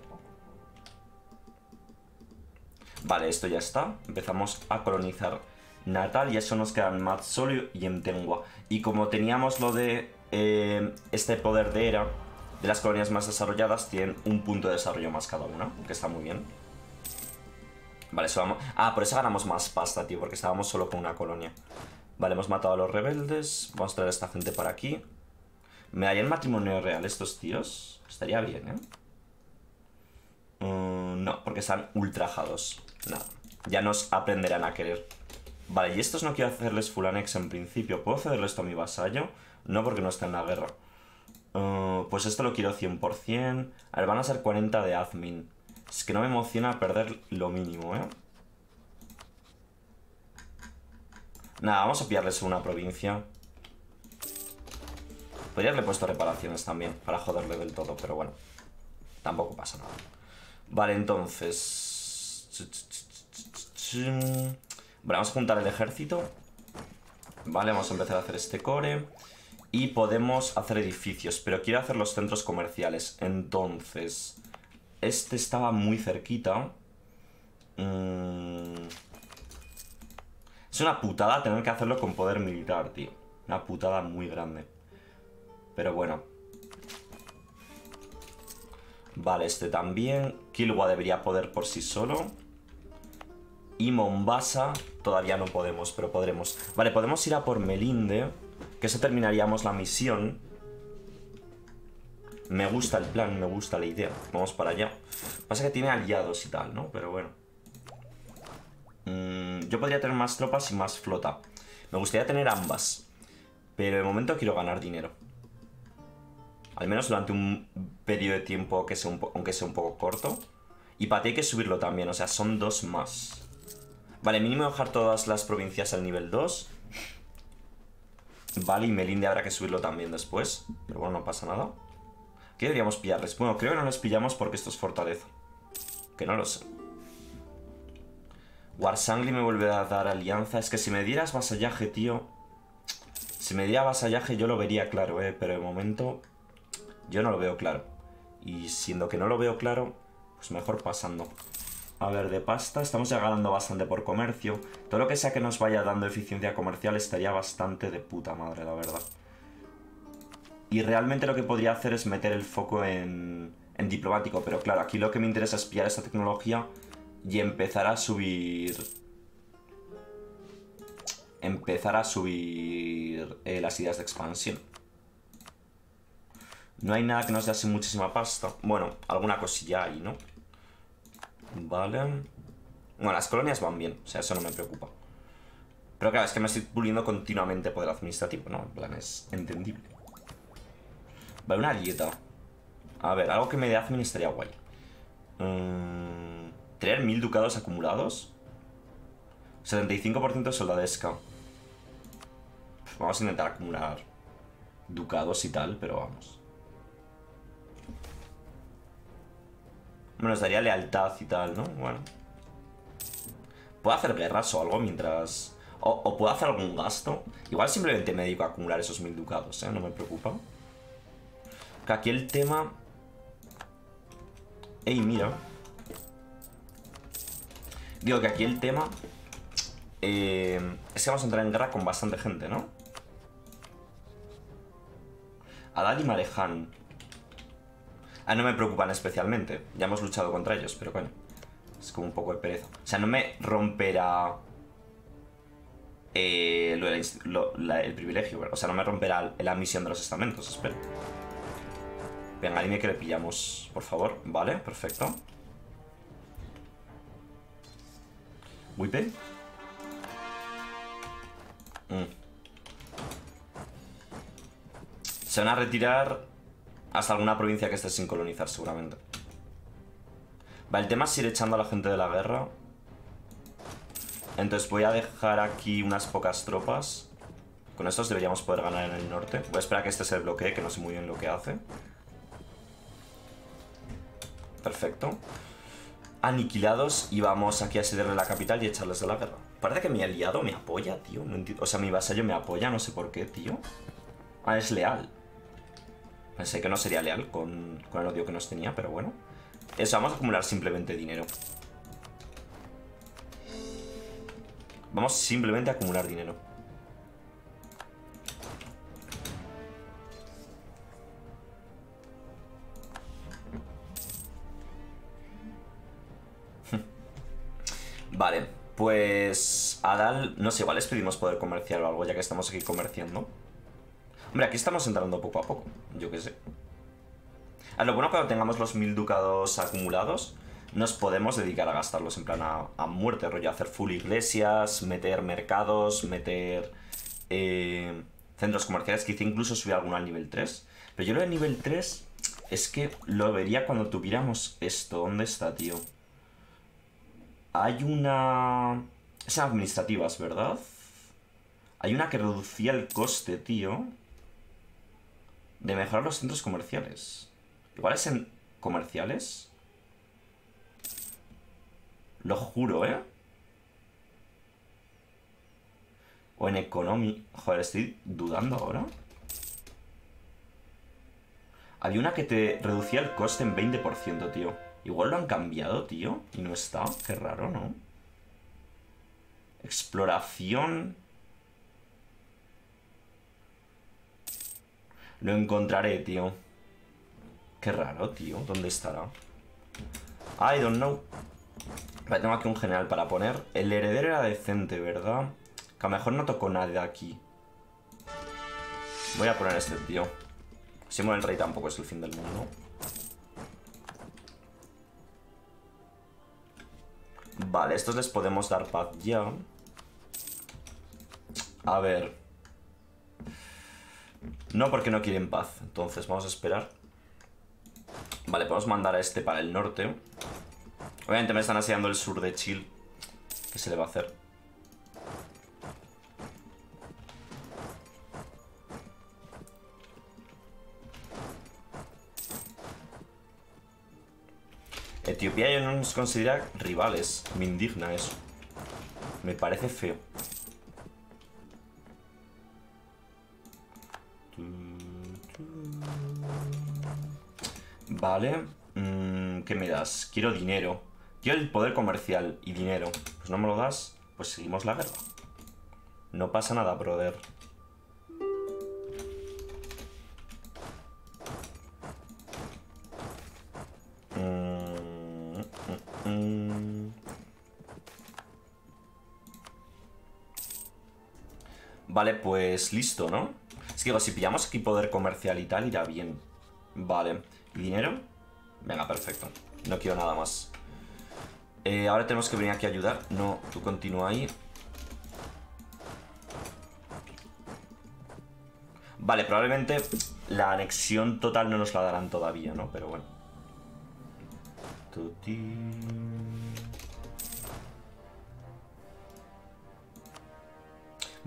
Vale, esto ya está. Empezamos a colonizar Natal y eso nos quedan Matsolu y Emtengua. Y como teníamos lo de eh, este poder de era, de las colonias más desarrolladas tienen un punto de desarrollo más cada una, que está muy bien. Vale, eso vamos... Ah, por eso ganamos más pasta, tío, porque estábamos solo con una colonia. Vale, hemos matado a los rebeldes. Vamos a traer a esta gente para aquí. ¿Me darían matrimonio real estos tíos? Estaría bien, ¿eh? Mm, no, porque están ultrajados. Nada. Ya nos aprenderán a querer. Vale, y estos no quiero hacerles full annex en principio. ¿Puedo cederle esto a mi vasallo? No, porque no está en la guerra. Uh, pues esto lo quiero 100%. A ver, van a ser 40 de admin. Es que no me emociona perder lo mínimo, ¿eh? Nada, vamos a pillarles una provincia. Podría haberle puesto reparaciones también, para joderle del todo, pero bueno. Tampoco pasa nada. Vale, entonces... Vale, vamos a juntar el ejército. Vale, vamos a empezar a hacer este core. Y podemos hacer edificios, pero quiero hacer los centros comerciales. Entonces, este estaba muy cerquita. Mm. Es una putada tener que hacerlo con poder militar, tío. Una putada muy grande. Pero bueno. Vale, este también. Kilwa debería poder por sí solo. Y Mombasa todavía no podemos, pero podremos. Vale, podemos ir a por Melinde. Que eso terminaríamos la misión. Me gusta el plan, me gusta la idea. Vamos para allá. Pasa que tiene aliados y tal, ¿no? Pero bueno. Mm, yo podría tener más tropas y más flota. Me gustaría tener ambas. Pero de momento quiero ganar dinero. Al menos durante un periodo de tiempo que sea aunque sea un poco corto. Y para ti hay que subirlo también, o sea, son dos más. Vale, mínimo dejar todas las provincias al nivel 2. Vale, y Melinde habrá que subirlo también después. Pero bueno, no pasa nada. ¿Qué deberíamos pillarles? Bueno, creo que no les pillamos porque esto es fortaleza. Que no lo sé. Warsangli me vuelve a dar alianza. Es que si me dieras vasallaje, tío... Si me diera vasallaje yo lo vería claro, eh. Pero de momento yo no lo veo claro. Y siendo que no lo veo claro, pues mejor pasando. A ver, de pasta estamos ya ganando bastante por comercio. Todo lo que sea que nos vaya dando eficiencia comercial estaría bastante de puta madre, la verdad. Y realmente lo que podría hacer es meter el foco en, diplomático. Pero claro, aquí lo que me interesa es pillar esta tecnología y empezar a subir... Empezar a subir eh, las ideas de expansión. No hay nada que nos dé así muchísima pasta. Bueno, alguna cosilla hay, ¿no? Vale. Bueno, las colonias van bien, o sea, eso no me preocupa. Pero claro, es que me estoy puliendo continuamente poder administrativo, ¿no? En plan, es entendible. Vale, una dieta. A ver, algo que me dé admin estaría guay. Mm, ¿Tener mil ducados acumulados? 75% soldadesca. Vamos a intentar acumular ducados y tal, pero vamos. Nos daría lealtad y tal, ¿no? Bueno. Puedo hacer guerras o algo mientras... O, puedo hacer algún gasto. Igual simplemente me dedico a acumular esos mil ducados, ¿eh? No me preocupa. Que aquí el tema... Ey, mira. Digo que aquí el tema... Eh, es que vamos a entrar en guerra con bastante gente, ¿no? Adal y Marejan. Ah, no me preocupan especialmente. Ya hemos luchado contra ellos, pero bueno. Es como un poco de pereza. O sea, no me romperá... Eh, el privilegio, o sea, no me romperá la misión de los estamentos, espero. Venga, dime que le pillamos, por favor. Vale, perfecto. Whipe. Mm. Se van a retirar hasta alguna provincia que esté sin colonizar, seguramente. Vale, el tema es ir echando a la gente de la guerra. Entonces voy a dejar aquí unas pocas tropas. Con estos deberíamos poder ganar en el norte. Voy a esperar a que este se bloquee, que no sé muy bien lo que hace. Perfecto. Aniquilados y vamos aquí a asediarle la capital y echarles de la guerra. Parece que mi aliado me apoya, tío. o sea, mi vasallo me apoya, no sé por qué, tío. Ah, es leal. Pensé que no sería leal con, con el odio que nos tenía, pero bueno. Eso, vamos a acumular simplemente dinero. Vamos simplemente a acumular dinero. Vale, pues Adal, no sé, igual les pedimos poder comerciar o algo ya que estamos aquí comerciando. Hombre, aquí estamos entrando poco a poco, yo qué sé. A lo bueno cuando tengamos los mil ducados acumulados, nos podemos dedicar a gastarlos en plan a, muerte, rollo, hacer full iglesias, meter mercados, meter eh, centros comerciales, quizá incluso subir alguno al nivel 3. Pero yo lo de nivel 3 es que lo vería cuando tuviéramos esto. ¿Dónde está, tío? Hay una... Es administrativas, ¿verdad? Hay una que reducía el coste, tío. De mejorar los centros comerciales. Igual es en comerciales. Lo juro, ¿eh? O en economy. Joder, estoy dudando ahora. Había una que te reducía el coste en 20%, tío. Igual lo han cambiado, tío. Y no está. Qué raro, ¿no? Exploración. Lo encontraré, tío. Qué raro, tío. ¿Dónde estará? I don't know. Vale, tengo aquí un general para poner. El heredero era decente, ¿verdad? Que a lo mejor no tocó nada aquí. Voy a poner este tío. Si muere el rey tampoco es el fin del mundo. Vale, estos les podemos dar paz ya. A ver. No, porque no quieren paz. Entonces, vamos a esperar. Vale, podemos mandar a este para el norte. Obviamente me están asediando el sur de Chile. ¿Qué se le va a hacer? Etiopía ya no nos considera rivales. Me indigna eso. Me parece feo. Vale. Mm, ¿Qué me das? Quiero dinero. Quiero el poder comercial y dinero. Pues no me lo das, pues seguimos la guerra. No pasa nada, brother. Vale, pues listo, ¿no? Es que digo, si pillamos aquí poder comercial y tal, irá bien. Vale. ¿Y dinero? Venga, perfecto. No quiero nada más. Eh, ahora tenemos que venir aquí a ayudar. No, tú continúa ahí. Vale, probablemente la anexión total no nos la darán todavía, ¿no? Pero bueno.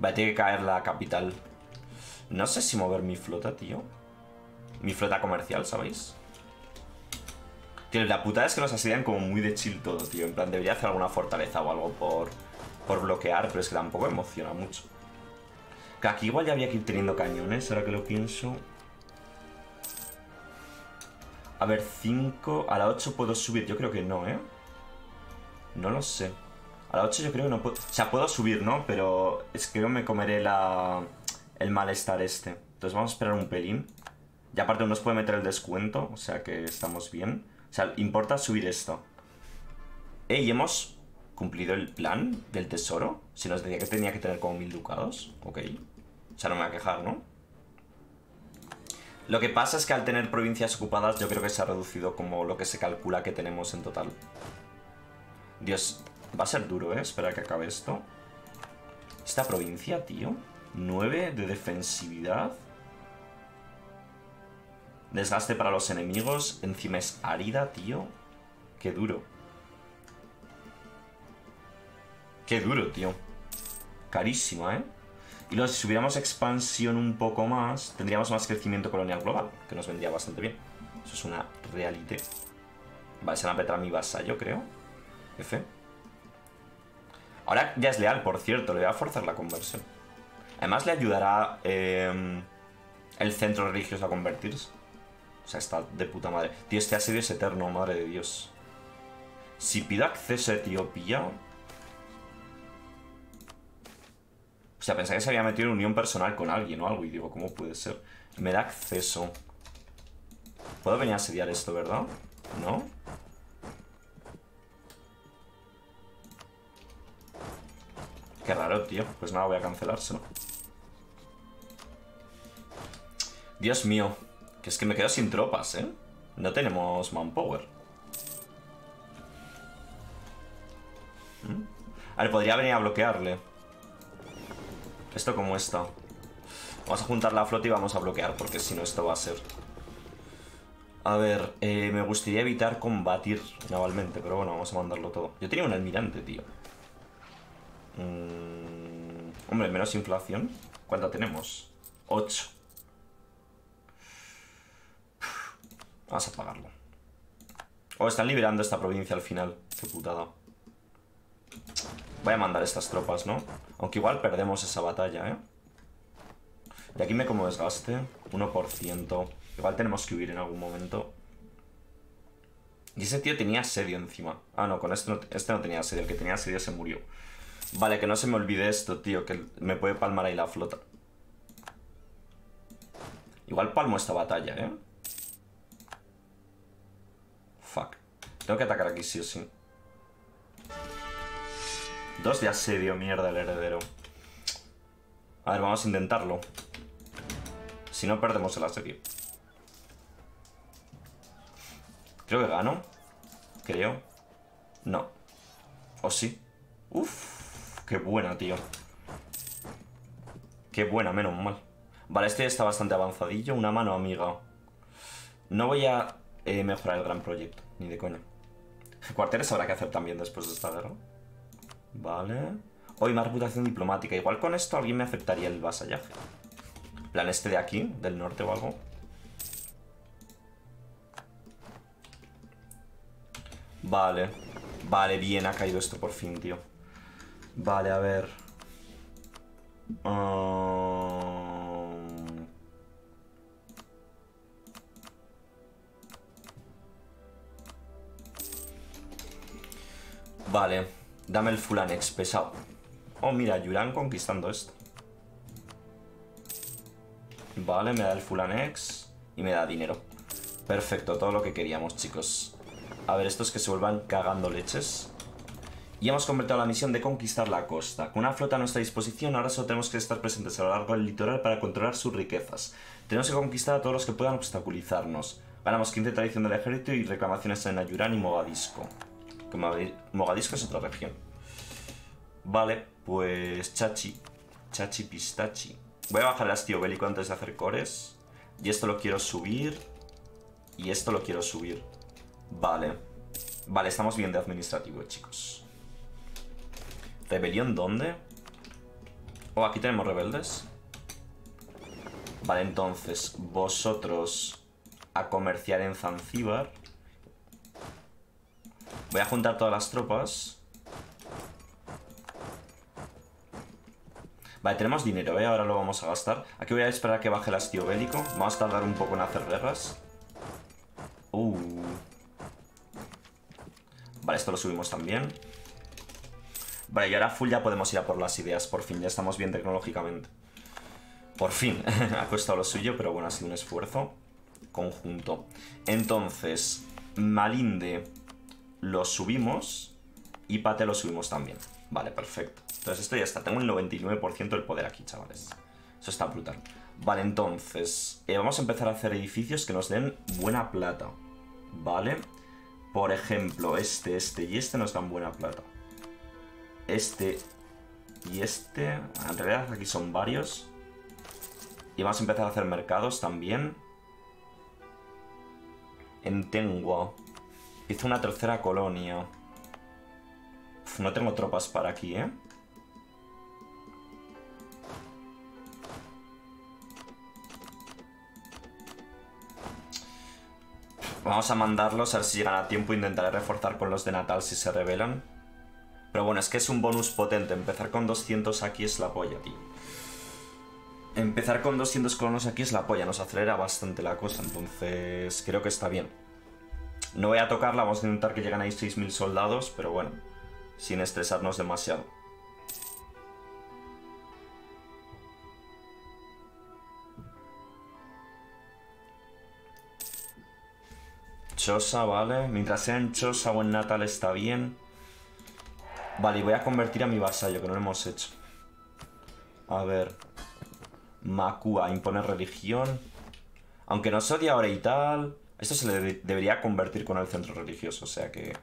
Vale, tiene que caer la capital. No sé si mover mi flota, tío. Mi flota comercial, ¿sabéis? Tío, la putada es que nos asedian como muy de chill todo, tío. En plan, debería hacer alguna fortaleza o algo por, por bloquear, pero es que tampoco emociona mucho. Que aquí igual ya había que ir teniendo cañones, ahora que lo pienso. A ver, 5... A la 8 puedo subir. Yo creo que no, ¿eh? No lo sé. A la 8 yo creo que no puedo... O sea, puedo subir, ¿no? Pero es que yo me comeré la... el malestar este. Entonces vamos a esperar un pelín. Y aparte nos puede meter el descuento, o sea que estamos bien. O sea, importa subir esto. Eh, hemos cumplido el plan del tesoro. Si nos decía que tenía que tener como mil ducados. Ok. O sea, no me voy a quejar, ¿no? Lo que pasa es que al tener provincias ocupadas yo creo que se ha reducido como lo que se calcula que tenemos en total. Dios, va a ser duro, ¿eh? Espera que acabe esto. Esta provincia, tío. 9 de defensividad. Desgaste para los enemigos. Encima es árida, tío. Qué duro. Qué duro, tío. Carísima, ¿eh? Y luego, si subiéramos expansión un poco más, tendríamos más crecimiento colonial global, que nos vendría bastante bien. Eso es una realidad. Vale, se van a petar mi vasallo, creo. F. Ahora ya es leal, por cierto, le voy a forzar la conversión. Además le ayudará em, el centro religioso a convertirse. O sea, está de puta madre. Tío, este asedio es eterno, madre de Dios. Si pido acceso a Etiopía, O sea, pensaba que se había metido en unión personal con alguien o algo. Y digo, ¿cómo puede ser? Me da acceso. Puedo venir a asediar esto, ¿verdad? ¿No? Qué raro, tío. Pues nada, voy a cancelárselo. Dios mío. Que es que me quedo sin tropas, ¿eh? No tenemos manpower. ¿Mm? A ver, podría venir a bloquearle. Esto como está. Vamos a juntar la flota y vamos a bloquear, porque si no esto va a ser... A ver, eh, me gustaría evitar combatir navalmente, pero bueno, vamos a mandarlo todo. Yo tenía un almirante, tío. Mm, hombre, menos inflación. ¿Cuánta tenemos? 8. Vamos a pagarlo. Oh, están liberando esta provincia al final. Qué putada. Voy a mandar estas tropas, ¿no? Aunque igual perdemos esa batalla, ¿eh? Y aquí me como desgaste. 1%. Igual tenemos que huir en algún momento. Y ese tío tenía asedio encima. Ah, no, con este no, este no tenía asedio. El que tenía asedio se murió. Vale, que no se me olvide esto, tío. Que me puede palmar ahí la flota. Igual palmo esta batalla, ¿eh? Fuck. Tengo que atacar aquí sí o sí. Dos de asedio, mierda, el heredero. A ver, vamos a intentarlo. Si no, perdemos el asedio. Creo que gano. Creo. No. ¿O sí? Uf, qué buena, tío. Qué buena, menos mal. Vale, este está bastante avanzadillo. Una mano amiga. No voy a eh, mejorar el gran proyecto, ni de coña. Cuarteles habrá que hacer también después de esta guerra. Vale. Hoy más reputación diplomática. Igual con esto alguien me aceptaría el vasallaje. plan este de aquí, del norte o algo. Vale. Vale, bien, ha caído esto por fin, tío. Vale, a ver. Um, vale. Dame el Fulanex, pesado. Oh, mira, Yuran conquistando esto. Vale, me da el Fulanex y me da dinero. Perfecto, todo lo que queríamos, chicos. A ver, estos que se vuelvan cagando leches. Y hemos completado la misión de conquistar la costa. Con una flota a nuestra disposición, ahora solo tenemos que estar presentes a lo largo del litoral para controlar sus riquezas. Tenemos que conquistar a todos los que puedan obstaculizarnos. Ganamos 15 tradición del ejército y reclamaciones en Ayuran y Mogadisco. Mogadisco es otra región. Vale, pues chachi. Chachi pistachi. Voy a bajar el hastío bélico antes de hacer cores. Y esto lo quiero subir. Y esto lo quiero subir. Vale. Vale, estamos bien de administrativo, chicos. ¿Rebelión dónde? Oh, aquí tenemos rebeldes. Vale, entonces, vosotros a comerciar en Zanzíbar. Voy a juntar todas las tropas. Vale, tenemos dinero, ¿eh? Ahora lo vamos a gastar. Aquí voy a esperar a que baje el hastío bélico. Vamos a tardar un poco en hacer guerras. Uh. Vale, esto lo subimos también. Vale, y ahora full ya podemos ir a por las ideas. Por fin, ya estamos bien tecnológicamente. Por fin. ha costado lo suyo, pero bueno, ha sido un esfuerzo conjunto. Entonces, Malinde lo subimos y Pate lo subimos también. Vale, perfecto. Entonces esto ya está. Tengo un 99% del poder aquí, chavales. Eso está brutal. Vale, entonces, eh, vamos a empezar a hacer edificios que nos den buena plata. ¿Vale? Por ejemplo, este, este y este nos dan buena plata. Este y este... En realidad aquí son varios. Y vamos a empezar a hacer mercados también. En Tengua. Hice una tercera colonia. no tengo tropas para aquí, ¿eh? Vamos a mandarlos, a ver si llegan a tiempo. Intentaré reforzar con los de Natal si se revelan. Pero bueno, es que es un bonus potente. Empezar con 200 aquí es la polla, tío. Empezar con 200 colonos aquí es la polla. Nos acelera bastante la cosa. Entonces, creo que está bien. No voy a tocarla. Vamos a intentar que lleguen ahí 6.000 soldados. Pero bueno, sin estresarnos demasiado. Chosa, vale. Mientras sea en Chosa o en Natal está bien. Vale, y voy a convertir a mi vasallo, que no lo hemos hecho. A ver. Makua, imponer religión. Aunque no se odia ahora y tal. Esto se le debería convertir con el centro religioso, o sea que...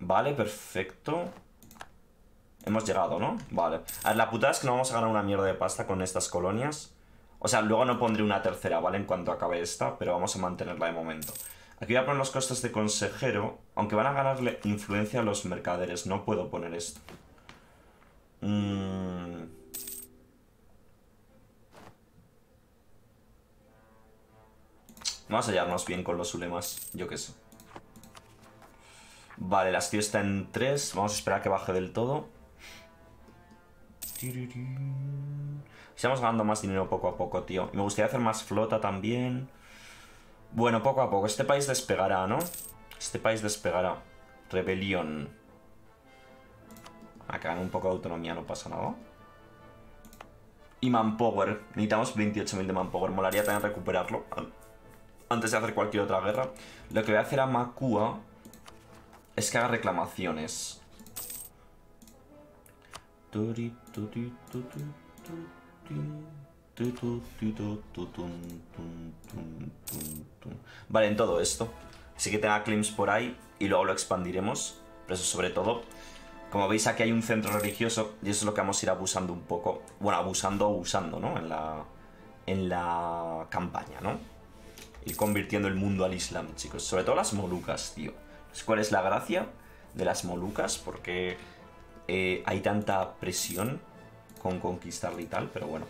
Vale, perfecto. Hemos llegado, ¿no? Vale. A ver, la putada es que no vamos a ganar una mierda de pasta con estas colonias. O sea, luego no pondré una tercera, ¿vale? En cuanto acabe esta, pero vamos a mantenerla de momento. Aquí voy a poner los costes de consejero, aunque van a ganarle influencia a los mercaderes. No puedo poner esto. Mm. Vamos a hallarnos bien con los ulemas, yo qué sé. Vale, el hastío está en 3. Vamos a esperar a que baje del todo. Estamos ganando más dinero poco a poco, tío. Me gustaría hacer más flota también. Bueno, poco a poco. Este país despegará, ¿no? Este país despegará. Rebelión. Acá en un poco de autonomía, no pasa nada. Y manpower. Necesitamos 28.000 de manpower. Molaría también recuperarlo antes de hacer cualquier otra guerra. Lo que voy a hacer a Makua es que haga reclamaciones. Vale, en todo esto. Sí que tenga claims por ahí y luego lo expandiremos. Pero eso sobre todo. Como veis aquí hay un centro religioso y eso es lo que vamos a ir abusando un poco. Bueno, abusando o usando, ¿no? En la, en la campaña, ¿no? Ir convirtiendo el mundo al Islam, chicos. Sobre todo las Molucas, tío. ¿Cuál es la gracia de las Molucas? Porque eh, hay tanta presión con conquistarla y tal, pero bueno.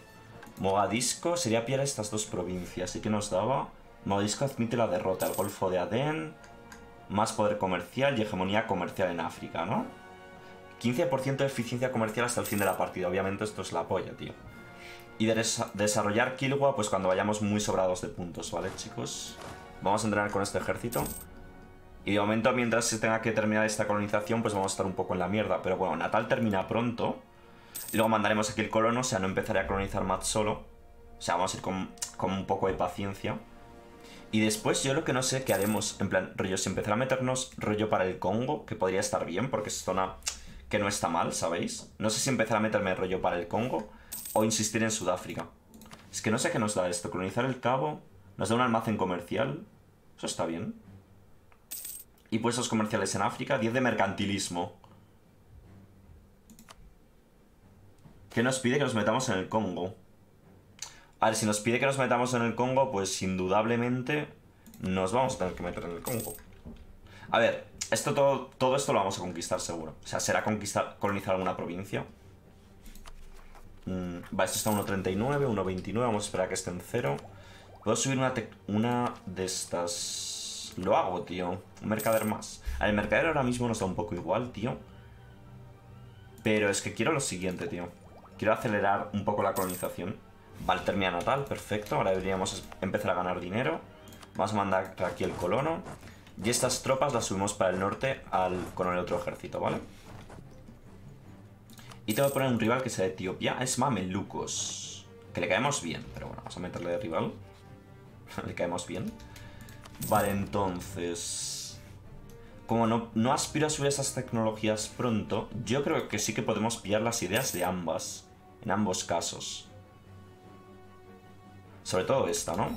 Mogadisco sería pillar estas dos provincias. ¿Y qué nos daba? Mogadisco admite la derrota, el Golfo de Adén, más poder comercial y hegemonía comercial en África, ¿no? 15% de eficiencia comercial hasta el fin de la partida. Obviamente esto es la polla, tío. Y de desarrollar Kilwa, pues cuando vayamos muy sobrados de puntos, ¿vale, chicos? Vamos a entrenar con este ejército. Y de momento, mientras se tenga que terminar esta colonización, pues vamos a estar un poco en la mierda. Pero bueno, Natal termina pronto. Y luego mandaremos aquí el colono, o sea, no empezaré a colonizar más solo. O sea, vamos a ir con, un poco de paciencia. Y después yo lo que no sé qué haremos, en plan, rollo, si empezar a meternos rollo para el Congo, que podría estar bien, porque es zona que no está mal, ¿sabéis? No sé si empezar a meterme rollo para el Congo o insistir en Sudáfrica. Es que no sé qué nos da esto, colonizar el Cabo, nos da un almacén comercial, eso está bien. Y puestos comerciales en África, 10 de mercantilismo. ¿Qué nos pide que nos metamos en el Congo? A ver, si nos pide que nos metamos en el Congo, pues indudablemente nos vamos a tener que meter en el Congo. A ver, esto todo, todo esto lo vamos a conquistar seguro. O sea, será conquistar, colonizar alguna provincia. Mm, va, esto está 1.39, 1.29, vamos a esperar a que esté en cero. Puedo subir una, una de estas... Lo hago, tío. Un mercader más. El mercader ahora mismo nos da un poco igual, tío. Pero es que quiero lo siguiente, tío. Quiero acelerar un poco la colonización. Vale, termina natal, perfecto. Ahora deberíamos empezar a ganar dinero. Vamos a mandar aquí el colono. Y estas tropas las subimos para el norte al, con el otro ejército, ¿vale? Y tengo que poner un rival que sea de Etiopía. Es Mamelucos. Que le caemos bien, pero bueno, vamos a meterle de rival. le caemos bien. Vale, entonces... Como no, no aspiro a subir esas tecnologías pronto, yo creo que sí que podemos pillar las ideas de ambas en ambos casos. Sobre todo esta, ¿no?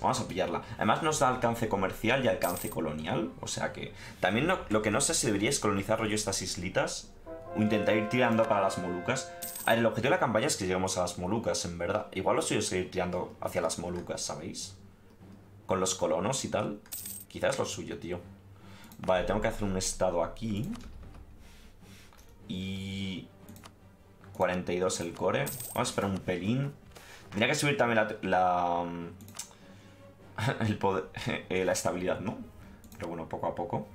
Vamos a pillarla. Además nos da alcance comercial y alcance colonial. O sea que... También lo que no sé si debería es colonizar rollo estas islitas. O intentar ir tirando para las Molucas. El objetivo de la campaña es que lleguemos a las Molucas, en verdad. Igual lo suyo es ir tirando hacia las Molucas, ¿sabéis? Con los colonos y tal. Quizás lo suyo, tío. Vale, tengo que hacer un estado aquí. Y... 42 el core. Vamos a esperar un pelín. Tendría que subir también la... la el poder, eh, la estabilidad, ¿no? Pero bueno, poco a poco.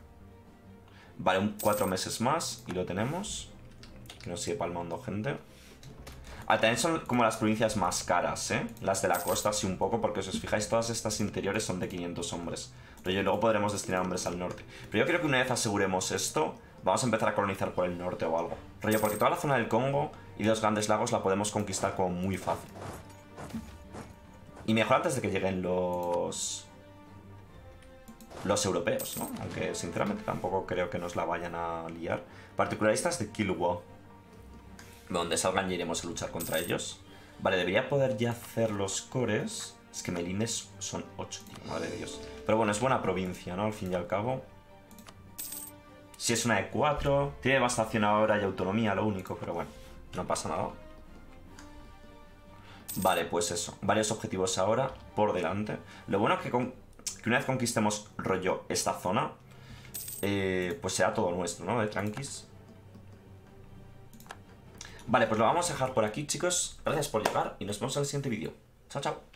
Vale, un cuatro meses más y lo tenemos. Que nos sigue palmando gente. Ah, también son como las provincias más caras, ¿eh? Las de la costa, sí, un poco, porque si os fijáis, todas estas interiores son de 500 hombres. Pero luego podremos destinar hombres al norte. Pero yo creo que una vez aseguremos esto, vamos a empezar a colonizar por el norte o algo. Rollo, porque toda la zona del Congo y los grandes lagos la podemos conquistar como muy fácil. Y mejor antes de que lleguen los... Los europeos, ¿no? Aunque sinceramente tampoco creo que nos la vayan a liar. Particularistas de Kilwa. Donde salgan y iremos a luchar contra ellos. Vale, debería poder ya hacer los cores. Es que Melines son 8, tío, madre de Dios. Pero bueno, es buena provincia, ¿no? Al fin y al cabo. Si es una de 4, tiene devastación ahora y autonomía, lo único, pero bueno, no pasa nada. Vale, pues eso, varios objetivos ahora por delante. Lo bueno es que, una vez conquistemos rollo esta zona, eh, pues será todo nuestro, ¿no? De tranquis. Vale, pues lo vamos a dejar por aquí, chicos. Gracias por llegar y nos vemos en el siguiente vídeo. Chao, chao.